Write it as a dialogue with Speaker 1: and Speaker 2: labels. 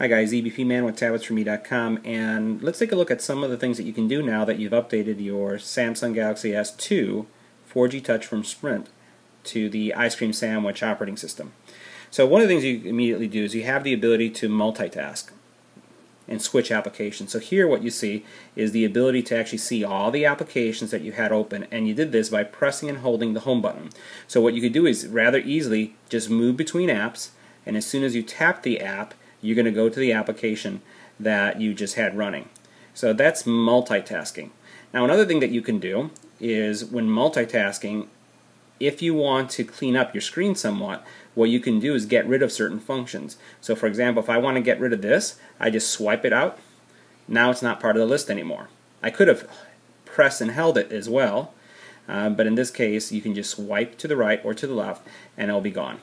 Speaker 1: Hi guys, EBP Man with tabletsforme.com and let's take a look at some of the things that you can do now that you've updated your Samsung Galaxy S2 4G Touch from Sprint to the Ice Cream Sandwich operating system. So one of the things you immediately do is you have the ability to multitask and switch applications. So here what you see is the ability to actually see all the applications that you had open and you did this by pressing and holding the home button. So what you could do is rather easily just move between apps and as soon as you tap the app you're going to go to the application that you just had running. So that's multitasking. Now another thing that you can do is when multitasking, if you want to clean up your screen somewhat, what you can do is get rid of certain functions. So for example, if I want to get rid of this, I just swipe it out. Now it's not part of the list anymore. I could have pressed and held it as well, uh, but in this case you can just swipe to the right or to the left and it'll be gone.